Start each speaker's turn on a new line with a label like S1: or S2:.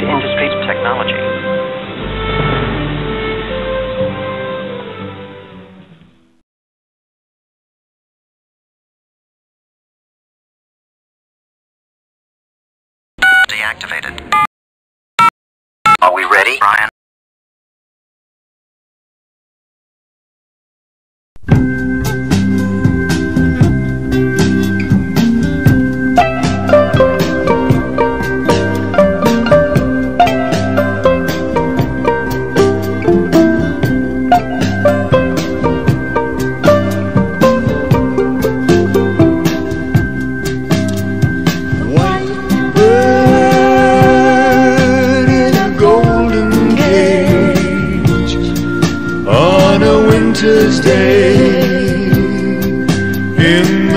S1: applied industries technology.
S2: Deactivated. Are we ready, Brian? winter's day. In